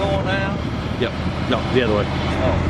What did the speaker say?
going? Yep. No, the other way. Oh.